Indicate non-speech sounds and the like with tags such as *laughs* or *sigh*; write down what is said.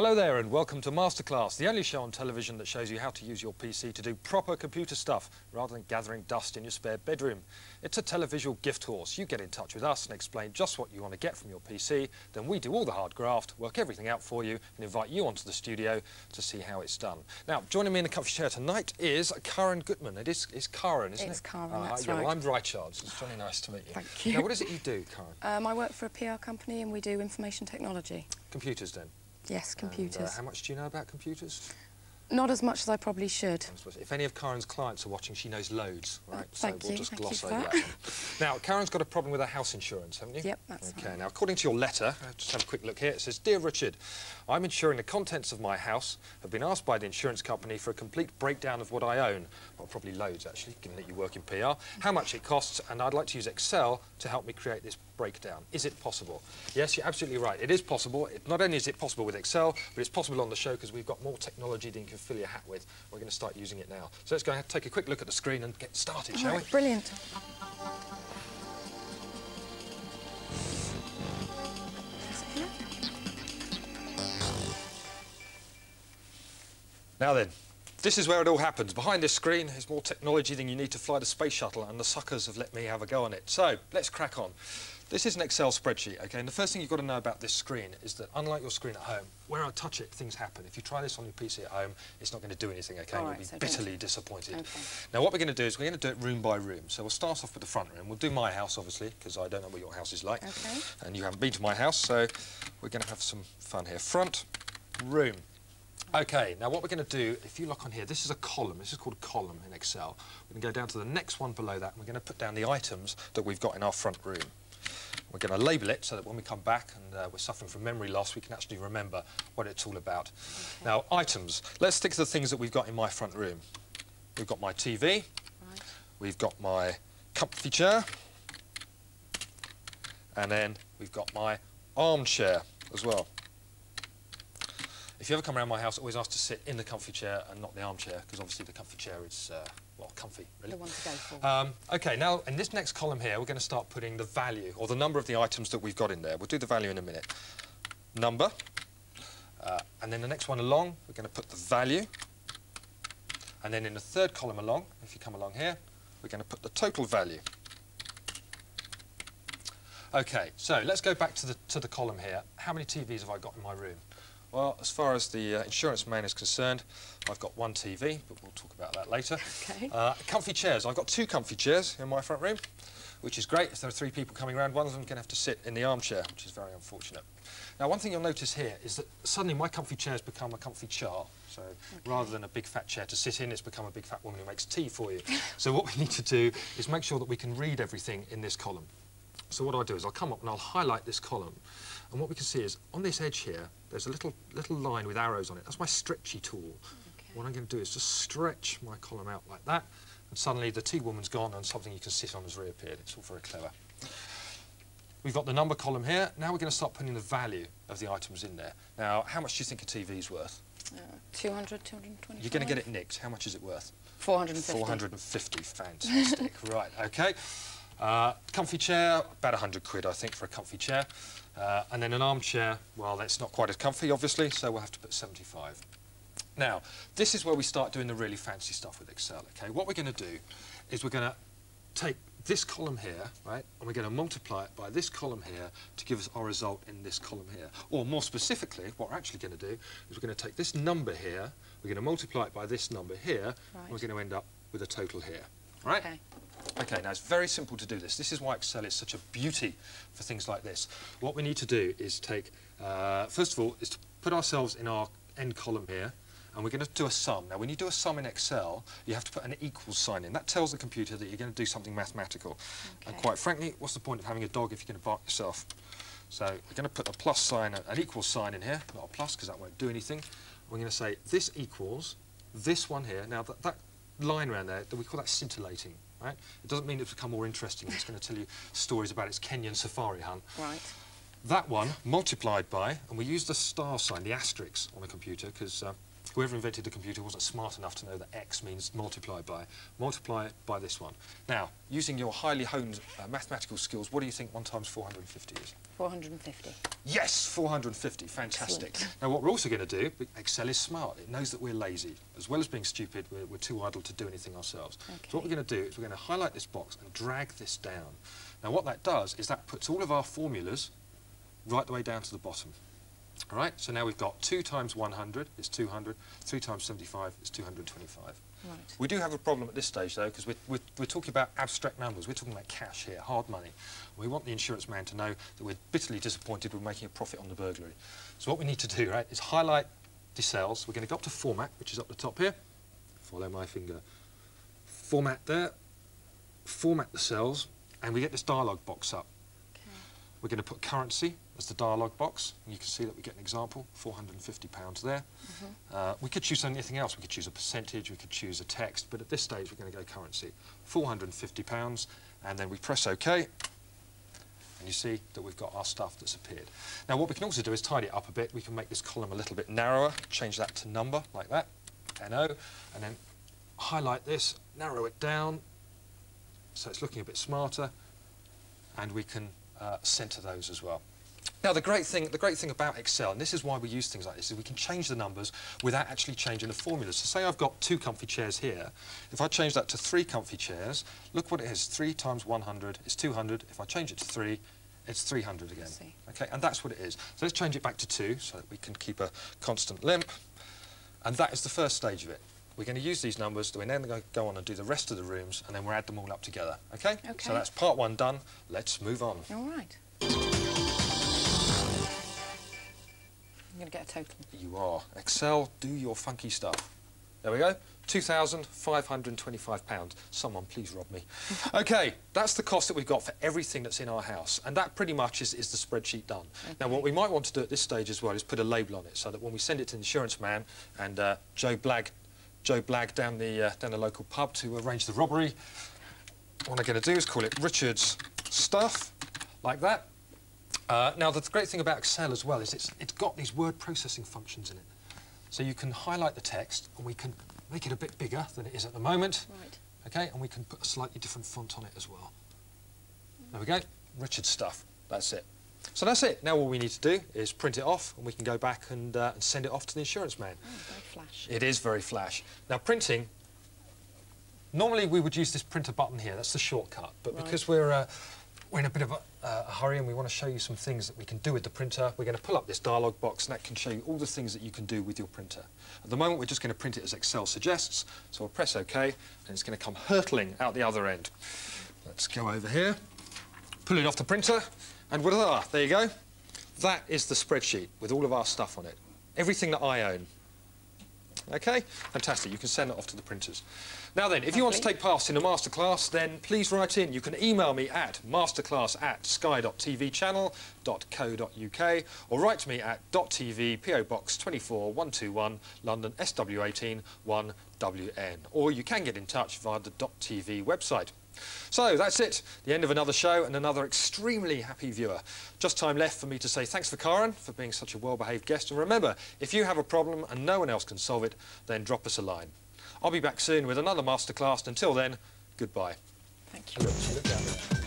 Hello there and welcome to Masterclass, the only show on television that shows you how to use your PC to do proper computer stuff rather than gathering dust in your spare bedroom. It's a televisual gift horse. You get in touch with us and explain just what you want to get from your PC, then we do all the hard graft, work everything out for you and invite you onto the studio to see how it's done. Now, joining me in the comfy chair tonight is Karen Gutmann. It is Karen, isn't it's it? It's Karen, uh, that's yeah, right. Well, I'm Richards. It's very nice to meet you. Thank you. Now, what is it you do, Karen? Um, I work for a PR company and we do information technology. Computers, then? Yes, computers. And, uh, how much do you know about computers? Not as much as I probably should. If any of Karen's clients are watching, she knows loads, right? thank so we'll you, just thank gloss over that. one. now, Karen's got a problem with her house insurance, haven't you? Yep, that's Okay, right. now, according to your letter, uh, just have a quick look here. It says, Dear Richard, I'm insuring the contents of my house. Have been asked by the insurance company for a complete breakdown of what I own. Well, probably loads, actually, given that you work in PR. How much it costs, and I'd like to use Excel to help me create this breakdown. Is it possible? Yes, you're absolutely right. It is possible. It, not only is it possible with Excel, but it's possible on the show because we've got more technology than you can fill your hat with. We're going to start using it now. So let's go and take a quick look at the screen and get started, All shall right, we? brilliant. Is it here? Now then, this is where it all happens. Behind this screen is more technology than you need to fly the space shuttle, and the suckers have let me have a go on it. So, let's crack on. This is an Excel spreadsheet, okay? And the first thing you've got to know about this screen is that, unlike your screen at home, where I touch it, things happen. If you try this on your PC at home, it's not going to do anything, okay? All You'll be so bitterly disappointed. Okay. Now, what we're going to do is we're going to do it room by room. So we'll start off with the front room. We'll do my house, obviously, because I don't know what your house is like. Okay. And you haven't been to my house, so we're going to have some fun here. Front room. Okay, now what we're going to do, if you look on here, this is a column. This is called a column in Excel. We're going to go down to the next one below that, and we're going to put down the items that we've got in our front room. We're going to label it so that when we come back and uh, we're suffering from memory loss, we can actually remember what it's all about. Now, items. Let's stick to the things that we've got in my front room. We've got my TV. Right. We've got my comfy chair. And then we've got my armchair as well. If you ever come around my house, always ask to sit in the comfy chair and not the armchair, because obviously the comfy chair is, uh, well, comfy, really. The one to go for. Um, OK, now, in this next column here, we're going to start putting the value, or the number of the items that we've got in there. We'll do the value in a minute. Number. Uh, and then the next one along, we're going to put the value. And then in the third column along, if you come along here, we're going to put the total value. OK, so let's go back to the, to the column here. How many TVs have I got in my room? Well, as far as the uh, insurance man is concerned, I've got one TV, but we'll talk about that later. Okay. Uh, comfy chairs. I've got two comfy chairs in my front room, which is great. If there are three people coming around, one of them can have to sit in the armchair, which is very unfortunate. Now, one thing you'll notice here is that suddenly my comfy chair has become a comfy char. So rather than a big fat chair to sit in, it's become a big fat woman who makes tea for you. so what we need to do is make sure that we can read everything in this column. So what I'll do is I'll come up and I'll highlight this column. And what we can see is on this edge here, there's a little, little line with arrows on it. That's my stretchy tool. Okay. What I'm going to do is just stretch my column out like that. And suddenly the tea woman's gone and something you can sit on has reappeared. It's all very clever. We've got the number column here. Now we're going to start putting the value of the items in there. Now, how much do you think a TV's worth? Uh, 200, 225. You're going to get it nicked. How much is it worth? 450. 450. Fantastic. *laughs* right, OK. Uh, comfy chair, about 100 quid, I think, for a comfy chair. Uh, and then an armchair, well, that's not quite as comfy, obviously, so we'll have to put 75. Now, this is where we start doing the really fancy stuff with Excel, OK? What we're going to do is we're going to take this column here, right, and we're going to multiply it by this column here to give us our result in this column here. Or more specifically, what we're actually going to do is we're going to take this number here, we're going to multiply it by this number here, and we're going to end up with a total here. Right? Okay. Okay, now it's very simple to do this. This is why Excel is such a beauty for things like this. What we need to do is take, uh, first of all, is to put ourselves in our end column here, and we're going to do a sum. Now, when you do a sum in Excel, you have to put an equals sign in. That tells the computer that you're going to do something mathematical. And quite frankly, what's the point of having a dog if you're going to bark yourself? So we're going to put a plus sign, an equal sign in here, not a plus because that won't do anything. We're going to say this equals this one here. Now, that, that line around there, we call that scintillating, right? It doesn't mean it's become more interesting. It's going to tell you stories about its Kenyan safari hunt. Right. That one multiplied by, and we use the star sign, the asterisk on a computer, because uh, whoever invented the computer wasn't smart enough to know that x means multiply by. Multiply it by this one. Now, using your highly honed uh, mathematical skills, what do you think 1 times 450 is? 450. Yes, 450, fantastic. Excellent. Now what we're also going to do, Excel is smart, it knows that we're lazy. As well as being stupid, we're, we're too idle to do anything ourselves. Okay. So what we're going to do is we're going to highlight this box and drag this down. Now what that does is that puts all of our formulas right the way down to the bottom. All right, so now we've got 2 times 100 is 200, 3 times 75 is 225. Right. We do have a problem at this stage, though, because we're, we're, we're talking about abstract numbers. We're talking about cash here, hard money. We want the insurance man to know that we're bitterly disappointed we're making a profit on the burglary. So what we need to do, right, is highlight the cells. We're going to go up to Format, which is up the top here. Follow my finger. Format there. Format the cells, and we get this dialog box up. We're going to put currency as the dialog box. And you can see that we get an example, £450 there. Uh, we could choose anything else. We could choose a percentage, we could choose a text, but at this stage we're going to go currency. £450, and then we press OK, and you see that we've got our stuff that's appeared. Now what we can also do is tidy it up a bit. We can make this column a little bit narrower, change that to number, like that, NO, and then highlight this, narrow it down, so it's looking a bit smarter, and we can uh, centre those as well. Now the great thing, the great thing about Excel, and this is why we use things like this, is we can change the numbers without actually changing the formulas. So say I've got two comfy chairs here. If I change that to three comfy chairs, look what it is. Three times 100 is 200. If I change it to three, it's 300 again. Okay, and that's what it is. So let's change it back to two so that we can keep a constant limp. And that is the first stage of it. We're going to use these numbers, we're then going to go on and do the rest of the rooms, and then we'll add them all up together. Okay? okay. So that's part one done. Let's move on. All right. I'm going to get a total. You are. Excel, do your funky stuff. There we go. £2,525. Someone please rob me. *laughs* OK, that's the cost that we've got for everything that's in our house. And that pretty much is, is the spreadsheet done. Now, what we might want to do at this stage as well is put a label on it so that when we send it to the insurance man and uh, Joe Blagg, Joe Blagg down the, uh, down the local pub to arrange the robbery, what I'm going to do is call it Richard's Stuff, like that. Uh, now, the great thing about Excel as well is it's, it's got these word processing functions in it. So you can highlight the text and we can make it a bit bigger than it is at the moment. Right. Okay, and we can put a slightly different font on it as well. There we go, Richard's stuff. That's it. So that's it. Now all we need to do is print it off and we can go back and, uh, and send it off to the insurance man. Oh, very flash. It is very flash. Now printing, normally we would use this printer button here, that's the shortcut, but Right. because we're, uh, we're in a bit of a, uh, a hurry and we want to show you some things that we can do with the printer, we're going to pull up this dialog box and that can show you all the things that you can do with your printer. At the moment we're just going to print it as Excel suggests, so we'll press OK and it's going to come hurtling out the other end. Let's go over here, pull it off the printer, and voila, there you go. That is the spreadsheet with all of our stuff on it. Everything that I own. Okay, fantastic. You can send it off to the printers. Now then, if you want to take part in a masterclass, then please write in. You can email me at masterclass at sky.tvchannel.co.uk or write to me at .tv PO Box 24121 London SW18 1WN. Or you can get in touch via the .tv website. So that's it, the end of another show and another extremely happy viewer. Just time left for me to say thanks for Karen for being such a well-behaved guest. And remember, if you have a problem and no one else can solve it, then drop us a line. I'll be back soon with another masterclass. Until then, goodbye. Thank you.